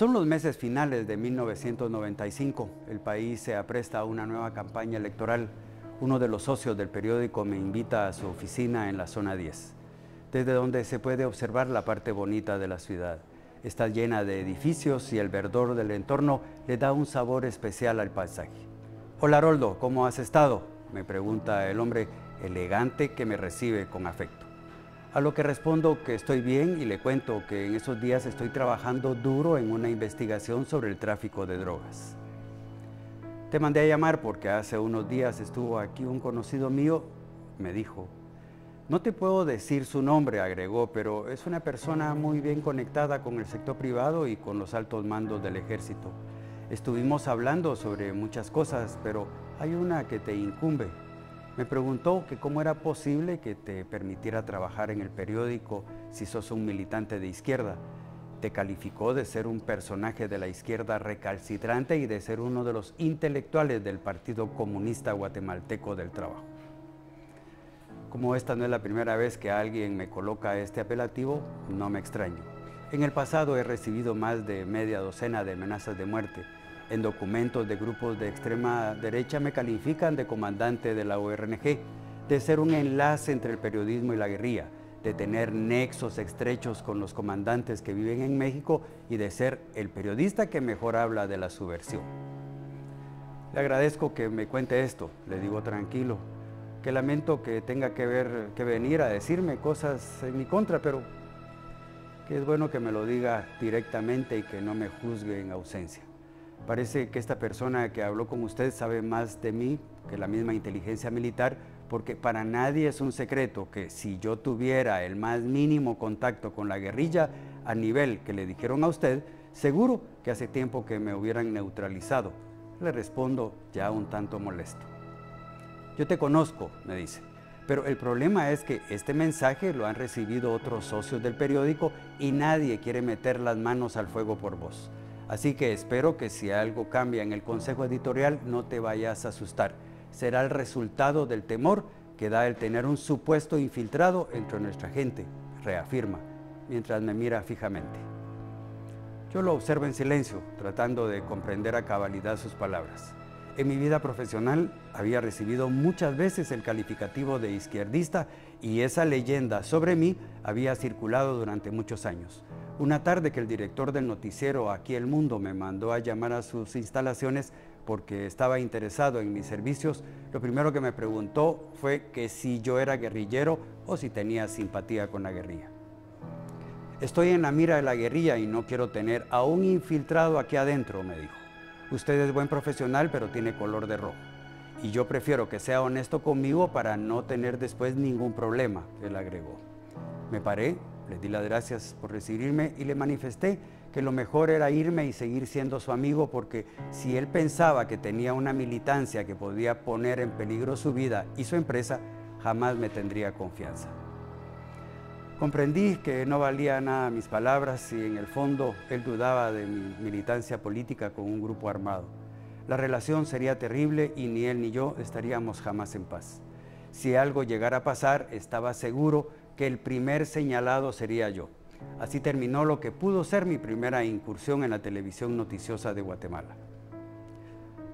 Son los meses finales de 1995. El país se apresta a una nueva campaña electoral. Uno de los socios del periódico me invita a su oficina en la zona 10, desde donde se puede observar la parte bonita de la ciudad. Está llena de edificios y el verdor del entorno le da un sabor especial al paisaje. Hola Haroldo, ¿cómo has estado? Me pregunta el hombre elegante que me recibe con afecto. A lo que respondo que estoy bien y le cuento que en esos días estoy trabajando duro en una investigación sobre el tráfico de drogas. Te mandé a llamar porque hace unos días estuvo aquí un conocido mío, me dijo. No te puedo decir su nombre, agregó, pero es una persona muy bien conectada con el sector privado y con los altos mandos del ejército. Estuvimos hablando sobre muchas cosas, pero hay una que te incumbe. Me preguntó que cómo era posible que te permitiera trabajar en el periódico si sos un militante de izquierda. Te calificó de ser un personaje de la izquierda recalcitrante y de ser uno de los intelectuales del Partido Comunista Guatemalteco del Trabajo. Como esta no es la primera vez que alguien me coloca este apelativo, no me extraño. En el pasado he recibido más de media docena de amenazas de muerte en documentos de grupos de extrema derecha me califican de comandante de la ORNG, de ser un enlace entre el periodismo y la guerrilla, de tener nexos estrechos con los comandantes que viven en México y de ser el periodista que mejor habla de la subversión. Le agradezco que me cuente esto, le digo tranquilo, que lamento que tenga que, ver, que venir a decirme cosas en mi contra, pero que es bueno que me lo diga directamente y que no me juzgue en ausencia. Parece que esta persona que habló con usted sabe más de mí que la misma inteligencia militar, porque para nadie es un secreto que si yo tuviera el más mínimo contacto con la guerrilla a nivel que le dijeron a usted, seguro que hace tiempo que me hubieran neutralizado. Le respondo ya un tanto molesto. Yo te conozco, me dice, pero el problema es que este mensaje lo han recibido otros socios del periódico y nadie quiere meter las manos al fuego por vos. Así que espero que si algo cambia en el consejo editorial no te vayas a asustar. Será el resultado del temor que da el tener un supuesto infiltrado entre nuestra gente, reafirma, mientras me mira fijamente. Yo lo observo en silencio, tratando de comprender a cabalidad sus palabras. En mi vida profesional había recibido muchas veces el calificativo de izquierdista y esa leyenda sobre mí había circulado durante muchos años. Una tarde que el director del noticiero Aquí el Mundo me mandó a llamar a sus instalaciones porque estaba interesado en mis servicios, lo primero que me preguntó fue que si yo era guerrillero o si tenía simpatía con la guerrilla. Estoy en la mira de la guerrilla y no quiero tener a un infiltrado aquí adentro, me dijo. Usted es buen profesional, pero tiene color de rojo. Y yo prefiero que sea honesto conmigo para no tener después ningún problema, él agregó. Me paré le di las gracias por recibirme y le manifesté que lo mejor era irme y seguir siendo su amigo porque si él pensaba que tenía una militancia que podía poner en peligro su vida y su empresa, jamás me tendría confianza. Comprendí que no valía nada mis palabras y en el fondo él dudaba de mi militancia política con un grupo armado. La relación sería terrible y ni él ni yo estaríamos jamás en paz. Si algo llegara a pasar, estaba seguro que el primer señalado sería yo. Así terminó lo que pudo ser mi primera incursión en la televisión noticiosa de Guatemala.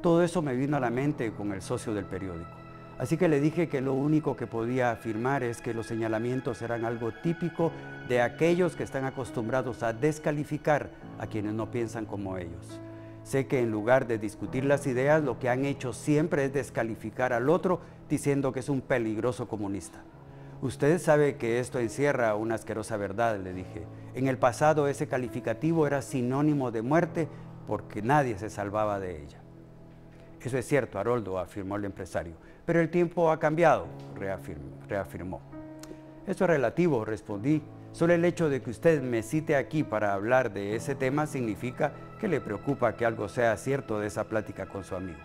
Todo eso me vino a la mente con el socio del periódico. Así que le dije que lo único que podía afirmar es que los señalamientos eran algo típico de aquellos que están acostumbrados a descalificar a quienes no piensan como ellos. Sé que en lugar de discutir las ideas, lo que han hecho siempre es descalificar al otro diciendo que es un peligroso comunista. Usted sabe que esto encierra una asquerosa verdad, le dije. En el pasado ese calificativo era sinónimo de muerte porque nadie se salvaba de ella. Eso es cierto, Haroldo, afirmó el empresario, pero el tiempo ha cambiado, reafirmó. Eso es relativo, respondí. Solo el hecho de que usted me cite aquí para hablar de ese tema significa que le preocupa que algo sea cierto de esa plática con su amigo.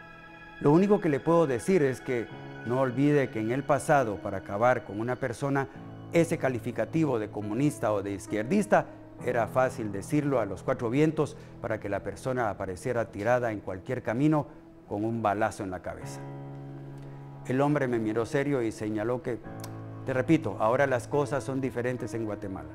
Lo único que le puedo decir es que no olvide que en el pasado, para acabar con una persona, ese calificativo de comunista o de izquierdista era fácil decirlo a los cuatro vientos para que la persona apareciera tirada en cualquier camino con un balazo en la cabeza. El hombre me miró serio y señaló que, te repito, ahora las cosas son diferentes en Guatemala.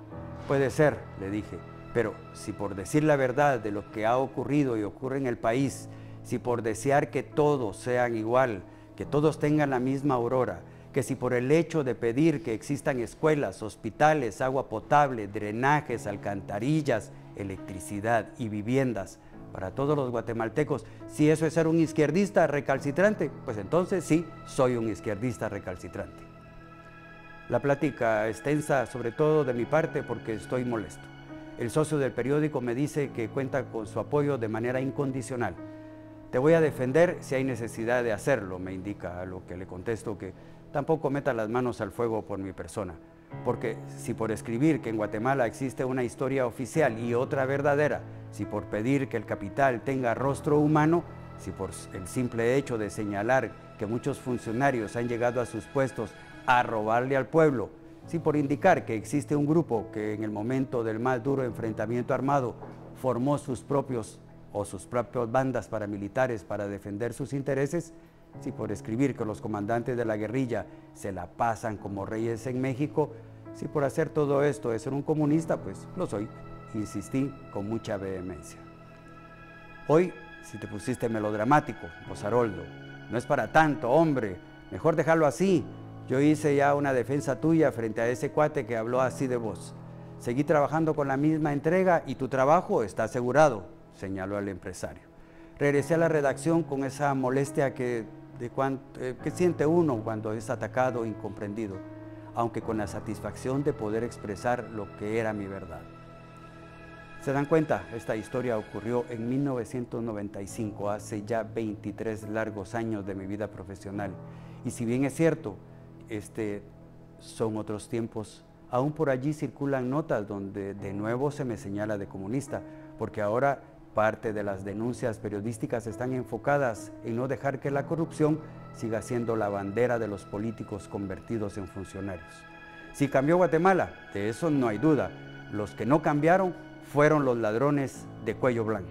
Puede ser, le dije, Pero si por decir la verdad de lo que ha ocurrido y ocurre en el país, si por desear que todos sean igual, que todos tengan la misma aurora, que si por el hecho de pedir que existan escuelas, hospitales, agua potable, drenajes, alcantarillas, electricidad y viviendas para todos los guatemaltecos, si eso es ser un izquierdista recalcitrante, pues entonces sí, soy un izquierdista recalcitrante. La plática extensa sobre todo de mi parte porque estoy molesto. El socio del periódico me dice que cuenta con su apoyo de manera incondicional. Te voy a defender si hay necesidad de hacerlo, me indica, a lo que le contesto que tampoco meta las manos al fuego por mi persona. Porque si por escribir que en Guatemala existe una historia oficial y otra verdadera, si por pedir que el capital tenga rostro humano, si por el simple hecho de señalar que muchos funcionarios han llegado a sus puestos a robarle al pueblo, si por indicar que existe un grupo que en el momento del más duro enfrentamiento armado formó sus propios o sus propias bandas paramilitares para defender sus intereses, si por escribir que los comandantes de la guerrilla se la pasan como reyes en México, si por hacer todo esto es ser un comunista, pues lo soy, insistí con mucha vehemencia. Hoy, si te pusiste melodramático, Haroldo, no es para tanto, hombre, mejor dejarlo así, yo hice ya una defensa tuya frente a ese cuate que habló así de vos. Seguí trabajando con la misma entrega y tu trabajo está asegurado, señaló el empresario. Regresé a la redacción con esa molestia que, de eh, que siente uno cuando es atacado incomprendido, aunque con la satisfacción de poder expresar lo que era mi verdad. ¿Se dan cuenta? Esta historia ocurrió en 1995, hace ya 23 largos años de mi vida profesional. Y si bien es cierto, este, son otros tiempos. Aún por allí circulan notas donde de nuevo se me señala de comunista, porque ahora parte de las denuncias periodísticas están enfocadas en no dejar que la corrupción siga siendo la bandera de los políticos convertidos en funcionarios. Si cambió Guatemala, de eso no hay duda. Los que no cambiaron fueron los ladrones de cuello blanco.